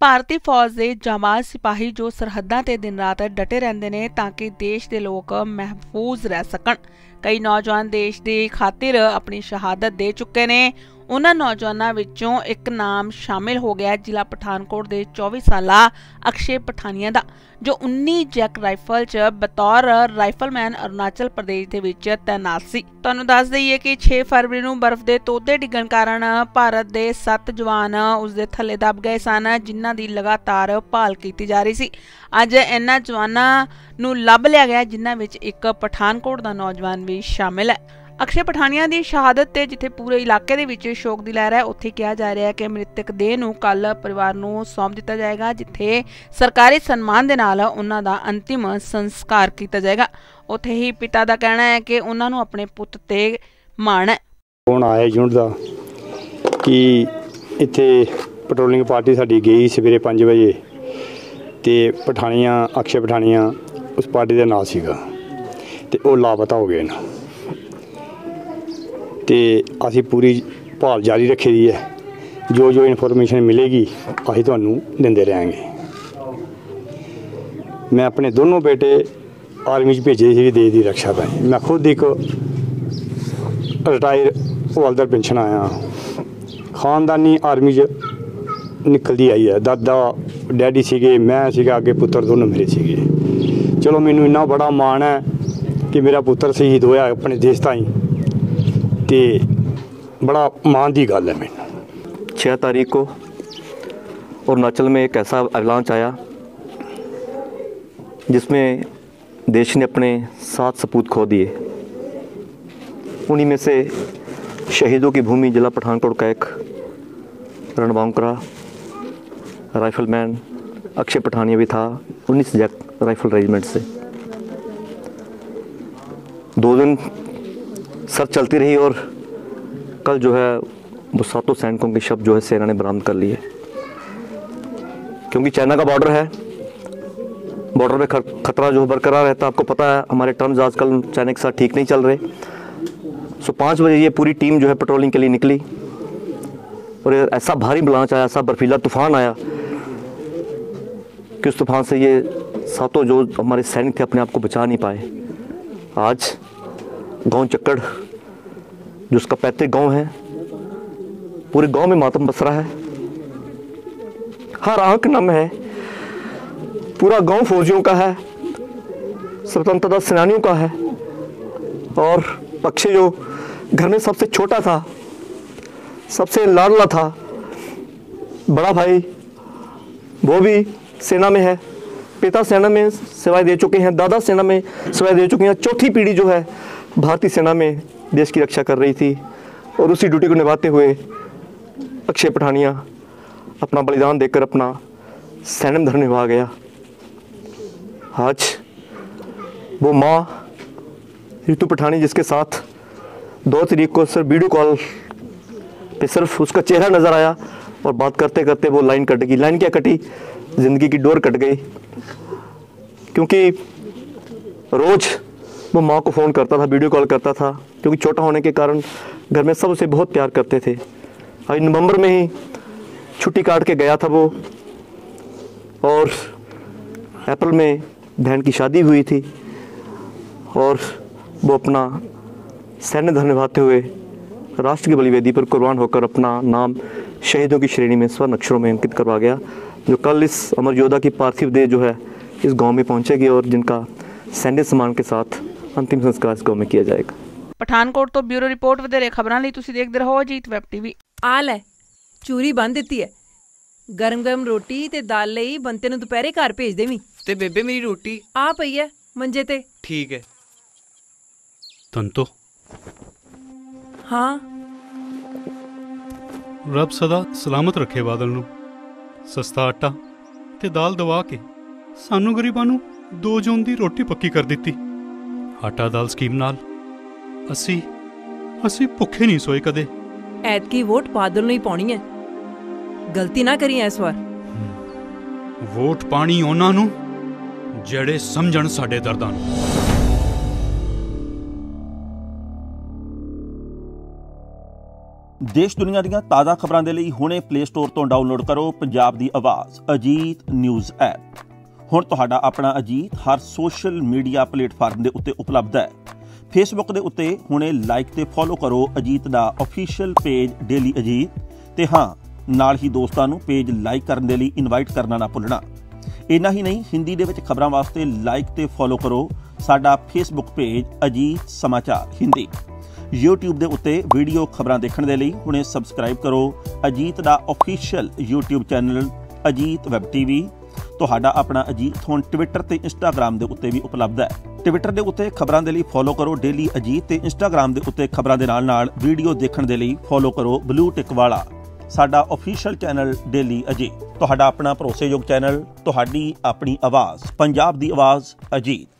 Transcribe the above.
ਭਾਰਤੀ ਫੌਜ ਦੇ ਜਾਮਾਜ਼ ਸਿਪਾਹੀ ਜੋ ਸਰਹੱਦਾਂ ਤੇ ਦਿਨ ਰਾਤ ਡਟੇ ਰਹਿੰਦੇ ਨੇ ਤਾਂ ਕਿ ਦੇਸ਼ ਦੇ ਲੋਕ ਮਹਿਫੂਜ਼ ਰਹਿ ਸਕਣ। ਕਈ ਨੌਜਵਾਨ ਦੇਸ਼ ਦੀ ਖਾਤਰ ਆਪਣੀ ਸ਼ਹਾਦਤ ਦੇ ਚੁੱਕੇ ਨੇ। ਉਹਨਾਂ ਨੌਜਵਾਨਾਂ ਵਿੱਚੋਂ ਇੱਕ ਨਾਮ ਸ਼ਾਮਿਲ ਹੋ ਗਿਆ ਜ਼ਿਲ੍ਹਾ ਪਠਾਨਕੋਟ ਦੇ 24 ਸਾਲਾ ਅਕਸ਼ੇ ਪਠਾਨੀਆ ਦਾ, ਜੋ 19 ਜੈਕ ਰਾਈਫਲ 'ਚ ਬਤੌਰ ਰਾਈਫਲਮੈਨ ਅਰੁਣਾਚਲ ਪ੍ਰਦੇਸ਼ ਦੇ ਵਿੱਚ ਤੈਨਾਤ ਸੀ। ਤੁਹਾਨੂੰ ਦੱਸ ਦਈਏ ਕਿ 6 ਫਰਵਰੀ ਨੂੰ ਬਰਫ਼ ਦੇ ਤੋਤੇ ਡਿੱਗਣ ਕਾਰਨ ਭਾਰਤ ਦੇ 7 ਜਵਾਨ ਉਸ ਦੇ ਥੱਲੇ ਦਬ ਗਏ ਸਨ, ਜਿਨ੍ਹਾਂ ਦੀ ਲਗਾਤਾਰ ਭਾਲ ਕੀਤੀ ਜਾ ਰਹੀ ਸੀ। ਅੱਜ ਇਹਨਾਂ ਜਵਾਨਾਂ ਨੂੰ ਲੱਭ ਲਿਆ ਗਿਆ ਜਿਨ੍ਹਾਂ ਵਿੱਚ ਇੱਕ ਪਠਾਨਕੋਟ ਦਾ ਨੌਜਵਾਨ ਵੀ ਸ਼ਾਮਿਲ ਹੈ। ਅਕਸ਼ੇ ਪਠਾਨੀਆ ਦੀ ਸ਼ਹਾਦਤ ਤੇ ਜਿੱਥੇ ਪੂਰੇ ਇਲਾਕੇ ਦੇ ਵਿੱਚ ਸ਼ੋਕ ਦੀ ਲਹਿਰ ਹੈ, ਉੱਥੇ ਕਿਹਾ ਜਾ ਰਿਹਾ ਹੈ ਕਿ ਮ੍ਰਿਤਕ ਦੇਹ ਨੂੰ ਕੱਲ ਪਰਿਵਾਰ ਨੂੰ ਸੌਂਪ ਦਿੱਤਾ ਜਾਏਗਾ, ਜਿੱਥੇ ਸਰਕਾਰੀ ਸਨਮਾਨ ਦੇ ਨਾਲ ਉਹਨਾਂ ਦਾ ਅੰਤਿਮ ਸੰਸਕਾਰ ਕੀਤਾ ਜਾਏਗਾ। ਉੱਥੇ ਹੀ ਪਿਤਾ ਦਾ ਕਹਿਣਾ ਹੈ ਕਿ ਉਹਨਾਂ ਨੂੰ ਆਪਣੇ ਪੁੱਤ ਤੇ ਮਾਣ ਹੈ। ਫੋਨ ਆਇਆ ਯੂਨਿਟ ਦਾ ਕਿ ਇੱਥੇ ਪੈਟਰੋਲਿੰਗ ਪਾਰਟੀ ਸਾਡੀ ਗਈ ਸਵੇਰੇ 5 ਵਜੇ ਤੇ ਪਠਾਨੀਆਂ, ਅਕਸ਼ੇ ਪਠਾਨੀਆਂ ਉਸ ਪਾਰਟੀ ਦੇ ਨਾਲ ਸੀਗਾ ਤੇ ਉਹ ਲਾਪਤਾ ਹੋ ਗਏ ਨੇ ਤੇ ਅਸੀਂ ਪੂਰੀ ਭਾਲ ਜਾਰੀ ਰੱਖੀ ਦੀ ਹੈ। ਜੋ ਜੋ ਇਨਫੋਰਮੇਸ਼ਨ ਮਿਲੇਗੀ, ਅਸੀਂ ਤੁਹਾਨੂੰ ਦਿੰਦੇ ਰਹਾਂਗੇ। ਮੈਂ ਆਪਣੇ ਦੋਨੋਂ ਬੇਟੇ ਆਰਮੀ 'ਚ ਭੇਜੇ ਸੀ ਦੇਸ਼ ਦੀ ਰੱਖਿਆ ପାଇଁ। ਮੈਂ ਖੁਦ ਇੱਕ ਰਿਟਾਇਰ ਹਵਾਲਦਾਰ ਪੈਨਸ਼ਨ ਆਇਆ ਖਾਨਦਾਨੀ ਆਰਮੀ 'ਚ ਨਿਕਲਦੀ ਆਈ ਹੈ। ਦਾਦਾ, ਡੈਡੀ ਸੀਗੇ, ਮੈਂ ਸੀਗਾ, ਅੱਗੇ ਪੁੱਤਰ ਦੋਨੋਂ ਮੇਰੇ ਸੀਗੇ। ਚਲੋ ਮੈਨੂੰ ਇੰਨਾ ਬੜਾ ਮਾਣ ਹੈ ਕਿ ਮੇਰਾ ਪੁੱਤਰ ਸ਼ਹੀਦ ਹੋਇਆ ਆਪਣੇ ਦੇਸ਼ ਤਾਈਂ। ਤੇ बड़ा मान की गल है मैंने छः तारीख को अरुणाचल में एक ऐसा अवलांच आया जिसमें देश ने अपने सात सपूत खो दिए। उन्हीं में से शहीदों की भूमि जिला पठानकोट का एक रणबांकरा राइफलमैन अक्षय पठानिया भी था, उन्नीस जैक राइफल रेजिमेंट से। दो दिन सर चलती रही और कल जो है, वो सातों सैनिकों के शब्द जो है सेना ने बरामद कर लिए। क्योंकि चाइना का बॉर्डर है, बॉर्डर पे खतरा जो बरकरार रहता है, आपको पता है, हमारे टर्म्स आजकल चाइना के साथ ठीक नहीं चल रहे। सो पाँच बजे ये पूरी टीम जो है पेट्रोलिंग के लिए निकली और ऐसा भारी बलांच आया, ऐसा बर्फीला तूफ़ान आया कि उस तूफ़ान से ये सातों जो हमारे सैनिक थे अपने आप को बचा नहीं पाए। आज गाँव चक्कड़, जो उसका पैतृक गाँव है, पूरे गाँव में मातम बस रहा है। हर आँख नम है। पूरा गाँव फौजियों का है, स्वतंत्रता सेनानियों का है। और पक्षी जो घर में सबसे छोटा था, सबसे लाडला था, बड़ा भाई, वो भी सेना में है। पिता सेना में सेवाएँ दे चुके हैं, दादा सेना में सेवाएँ दे चुके हैं। चौथी पीढ़ी जो है भारतीय सेना में देश की रक्षा कर रही थी और उसी ड्यूटी को निभाते हुए अक्षय पठानिया अपना बलिदान देकर अपना सैन्य धर्म निभा गया। आज वो माँ ऋतु पठानी जिसके साथ दो तरीक को सिर्फ़ वीडियो कॉल पे सिर्फ़ उसका चेहरा नज़र आया और बात करते करते वो लाइन कट गई। लाइन क्या कटी? ज़िंदगी की डोर कट गई। क्योंकि रोज़ वो माँ को फ़ोन करता था, वीडियो कॉल करता था, क्योंकि छोटा होने के कारण घर में सब उसे बहुत प्यार करते थे। अभी नवंबर में ही छुट्टी काट के गया था वो। और अप्रैल में बहन की शादी हुई थी। और वो अपना सैन्य धन निभाते हुए राष्ट्र की बलिवेदी पर कुर्बान होकर अपना नाम शहीदों की श्रेणी में स्वर्ण अक्षरों में अंकित करवा गया, जो कल इस अमर योद्धा की पार्थिव देह जो है, इस गाँव में पहुंचेगी और जिनका सैन्य सम्मान के साथ ਅੰਤਿਮ ਸੰਸਕਾਰ ਇਸ ਕੌਮ ਕੀਤਾ ਜਾਏਗਾ ਪਠਾਨਕੋਟ ਤੋਂ ਬਿਊਰੋ ਰਿਪੋਰਟ ਵਧੇਰੇ ਖਬਰਾਂ ਲਈ ਤੁਸੀਂ ਦੇਖਦੇ ਰਹੋ ਅਜੀਤ ਵੈਬ ਟੀਵੀ ਆ ਲੈ ਚੂਰੀ ਬੰਨ ਦਿੱਤੀ ਹੈ ਗਰਮ-ਗਰਮ ਰੋਟੀ ਤੇ ਦਾਲ ਲਈ ਬੰਤੇ ਨੂੰ ਦੁਪਹਿਰੇ ਘਰ ਭੇਜ ਦੇਵੀਂ ਤੇ ਬੇਬੇ ਮੇਰੀ ਰੋਟੀ ਆ ਪਈ ਹੈ ਮੰਜੇ ਤੇ ਠੀਕ ਹੈ ਤੰਤੋ ਹਾਂ ਰੱਬ ਸਦਾ ਸਲਾਮਤ ਰੱਖੇ ਬਾਦਲ ਨੂੰ ਸਸਤਾ ਆਟਾ ਤੇ ਦਾਲ ਦਵਾ ਕੇ ਸਾਨੂੰ ਗਰੀਬਾਂ ਨੂੰ ਦੋ ਜੂਨ ਦੀ ਰੋਟੀ ਪੱਕੀ ਕਰ ਦਿੱਤੀ ਆਟਾ ਦਾਲ ਸਕੀਮ ਨਾਲ। ਅਸੀਂ ਅਸੀਂ ਭੁੱਖੇ ਨਹੀਂ ਸੋਏ ਕਦੇ। ਐਤਕੀ ਵੋਟ ਬਾਦਲ ਨੂੰ ਹੀ ਪਾਉਣੀ ਹੈ। ਗਲਤੀ ਨਾ ਕਰੀ ਇਸ ਵਾਰ। ਵੋਟ ਪਾਣੀ ਉਹਨਾਂ ਨੂੰ ਜਿਹੜੇ ਸਮਝਣ ਸਾਡੇ ਦਰਦਾਂ ਨੂੰ। ਦੇਸ਼ ਦੁਨੀਆ ਦੀਆਂ ਤਾਜ਼ਾ ਖਬਰਾਂ ਦੇ ਲਈ ਹੁਣੇ ਪਲੇ ਸਟੋਰ ਤੋਂ ਡਾਊਨਲੋਡ ਕਰੋ ਪੰਜਾਬ ਦੀ ਆਵਾਜ਼ ਅਜੀਤ ਨਿਊਜ਼ ਐਪ। ਹੁਣ ਤੁਹਾਡਾ ਆਪਣਾ ਅਜੀਤ ਹਰ ਸੋਸ਼ਲ ਮੀਡੀਆ ਪਲੇਟਫਾਰਮ ਦੇ ਉੱਤੇ ਉਪਲਬਧ ਹੈ। ਫੇਸਬੁੱਕ ਦੇ ਉੱਤੇ ਹੁਣੇ ਲਾਈਕ ਤੇ ਫੋਲੋ ਕਰੋ ਅਜੀਤ ਦਾ ਅਫੀਸ਼ੀਅਲ ਪੇਜ ਡੇਲੀ ਅਜੀਤ ਤੇ ਹਾਂ, ਨਾਲ ਹੀ ਦੋਸਤਾਂ ਨੂੰ ਪੇਜ ਲਾਈਕ ਕਰਨ ਦੇ ਲਈ ਇਨਵਾਈਟ ਕਰਨਾ ਨਾ ਭੁੱਲਣਾ। ਇੰਨਾ ਹੀ ਨਹੀਂ, ਹਿੰਦੀ ਦੇ ਵਿੱਚ ਖਬਰਾਂ ਵਾਸਤੇ ਲਾਈਕ ਤੇ ਫੋਲੋ ਕਰੋ ਸਾਡਾ ਫੇਸਬੁੱਕ ਪੇਜ ਅਜੀਤ ਸਮਾਚਾਰ ਹਿੰਦੀ। YouTube ਦੇ ਉੱਤੇ ਵੀਡੀਓ ਖਬਰਾਂ ਦੇਖਣ ਦੇ ਲਈ ਹੁਣੇ ਸਬਸਕ੍ਰਾਈਬ ਕਰੋ ਅਜੀਤ ਦਾ official YouTube channel Ajit web TV ਤੁਹਾਡਾ ਆਪਣਾ ਅਜੀਤ ਹੁਣ ਟਵਿੱਟਰ ਤੇ ਇੰਸਟਾਗ੍ਰam ਦੇ ਉੱਤੇ ਵੀ ਉਪਲਬਧ ਹੈ। ਟਵਿੱਟਰ ਦੇ ਉੱਤੇ ਖਬਰਾਂ ਦੇ ਲਈ ਫੋਲੋ ਕਰੋ ਡੇਲੀ ਅਜੀਤ ਤੇ ਇੰਸਟਾਗ੍ਰam ਦੇ ਉੱਤੇ ਖਬਰਾਂ ਦੇ ਨਾਲ-ਨਾਲ ਵੀਡੀਓ ਦੇਖਣ ਦੇ ਲਈ ਫੋਲੋ ਕਰੋ ਬਲੂ ਟਿਕ ਵਾਲਾ। ਸਾਡਾ ਅਫੀਸ਼ੀਅਲ ਚੈਨਲ ਡੇਲੀ ਅਜੀਤ। ਤੁਹਾਡਾ ਆਪਣਾ ਭਰੋਸੇਯੋਗ ਚੈਨਲ ਤੁਹਾਡੀ ਆਪਣੀ ਆਵਾਜ਼, ਪੰਜਾਬ ਦੀ ਆਵਾਜ਼ ਅਜੀਤ।